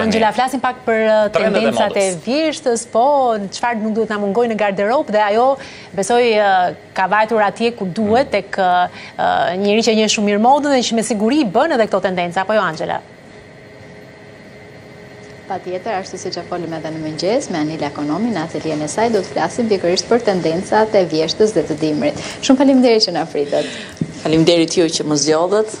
Anxhela, flasim pak për uh, tendencat e vjeshtës, po çfarë nuk duhet të na mungojë në garderobë dhe ajo besoj uh, ka vajtur atje ku duhet mm. tek uh, njeriu që njeh shumë mirë modën dhe që me siguri bën edhe këto tendenca, apo jo Anxhela? Patjetër, ashtu siç folëm edhe në mëngjes, me Anila Konomi, në atelien e saj, do të flasim pikërisht për tendencat e vjeshtës dhe të dimrit. Shumë faleminderit që na pritët. Faleminderit ju që më zgjodhët,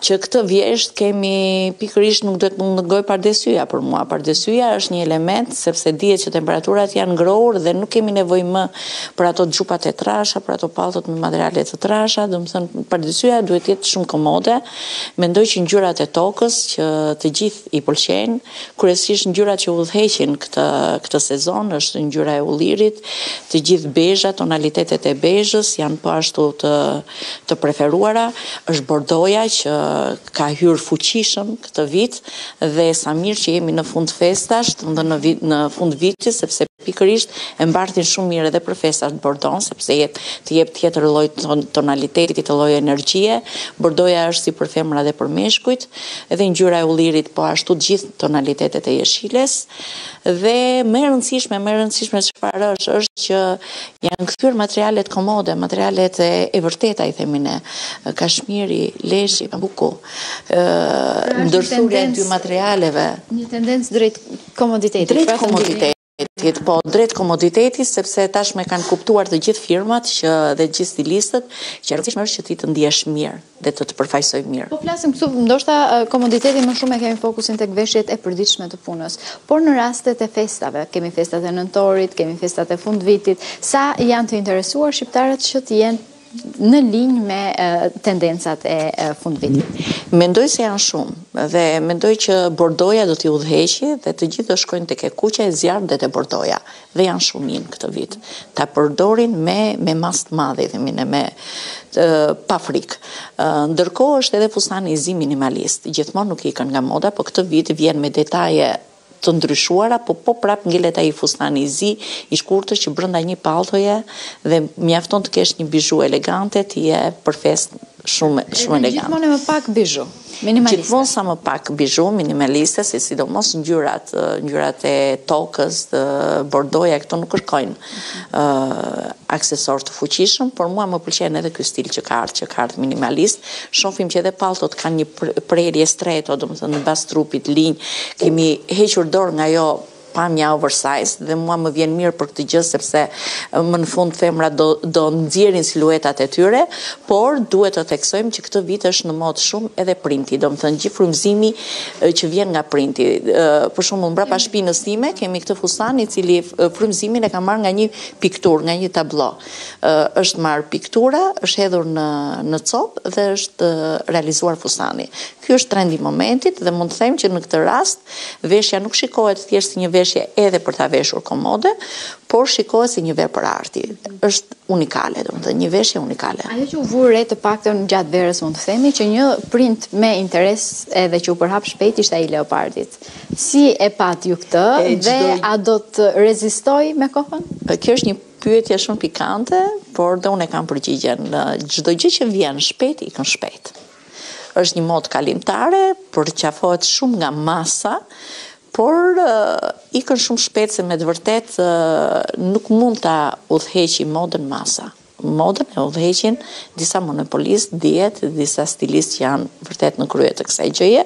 Që këtë vjeshtë kemi pikërisht nuk duhet të mungojë pardesyja për mua. Pardesyja është një element sepse dihet që temperaturat janë ngrohur dhe nuk kemi nevojë më për ato xhupat e trasha, për ato palltot me materiale të trasha, domethënë pardesyja duhet të jetë shumë komode. Mendoj që ngjyrat e tokës që të gjithë I pëlqejnë kryesisht ngjyrat që udhëheqin këtë këtë sezon, është ngjyra e ullirit, të gjithë bezhat, tonalitetet e bezhës janë po ashtu të të preferuara, është bordoja që ka hyrë fuqishëm këtë vit dhe sa mirë që jemi në fund festash, domethënë në në fund viti sepse Pikërisht, e mbartin shumë mirë edhe për festat bordon, sepse jep, të jep tjetër lloj tonaliteti, tjetër lloj energjie. Bordoja është si për femra dhe për meshkujt. Edhe ngjyra e ullirit, po ashtu të gjithë tonalitetet e jeshiles. Dhe më e rëndësishme, më e rëndësishme se çfarë është, është që janë kthyer materialet komode, materialet e, e vërteta i themi ne. Kashmiri, leshi, pambuku. Ë, pra, ndërthurja e dy materialeve. Një tendencë drejt Komoditetit, drejt pra komoditetit, po drejt komoditetit, sepse tashmë e kanë kuptuar të gjithë firmat që dhe gjithë stilistët, që e rëndësishme është që ti të ndihesh mirë dhe të të përfaqësojë mirë. Po flasim këtu, ndoshta komoditetin më shumë e kemi fokusin tek veshjet e përditshme të punës, por në rastet e festave, kemi festat e nëntorit, kemi festat e fundvitit, sa janë të interesuar shqiptarët që të jenë në linjë me tendencat e fundvitit? Mendoj se janë shumë dhe mendoj që bordoja do t'i udhëheqë dhe të gjithë do shkojnë tek e kuqja e zjarrtë dhe te bordoja dhe janë shumë in këtë vit. Ta përdorin me me masë të madhe, themi ne me, pa frikë. Ndërkohë është edhe fustani i zi minimalist. Gjithmonë nuk ikën nga moda, por këtë vit vjen me detaje të ndryshuara, po po prapë ngelet ai fustani i zi, i shkurtër që brenda një palltoje dhe mjafton të kesh një bizhu elegante, ti je për festë shumë shumë elegante. Gjithmonë më pak bizhu, minimaliste. Gjithmonë sa më pak bizhu, minimaliste, se sidomos ngjyrat, ngjyrat e tokës, bordoja këto nuk kërkojnë. aksesorë të fuqishëm, por mua më pëlqen edhe ky stil që ka ardhur, që ka ardhur minimalist. Shohim që edhe palltot kanë një prerje streto, domethënë mbas trupit linjë, kemi hequr dorë nga ajo pamja oversize dhe mua më vjen mirë për këtë gjë sepse më në fund femra do do nxjerrin siluetat e tyre, por duhet të theksojmë që këtë vit është në modë shumë edhe printi, domethënë gjithë frymëzimi që vjen nga printi. Për shembull, mbrapa shpinës time, kemi këtë fustan i cili frymëzimin e ka marrë nga një pikturë, nga një tablo. Është marrë piktura, është hedhur në, në copë dhe është realizuar fustani. Ky është trendi i momentit dhe mund të them që në këtë rast veshja nuk shikohet thjesht si një veshje edhe për ta veshur komode, por shikohet si një vepër arti. Është unikale, domethënë, një veshje unikale. Ajo që u vu re të paktën gjatë verës mund të themi që një print me interes edhe që u përhap shpejt ishte ai i leopardit. Si e patë ju këtë dhe a do të rezistojë me kohën? Kjo është një pyetje shumë pikante, por dhe unë e kam përgjigjen. Çdo gjë që vjen shpejt ikën shpejt. Është një modë kalimtare, përqafohet shumë nga masa, Por ikën shumë shpejt se me të vërtetë nuk mund ta udhëheqë modën masa. Modën e udhëheqin disa monopolistë, dihet, disa stilistë që janë vërtet në krye të kësaj gjëje,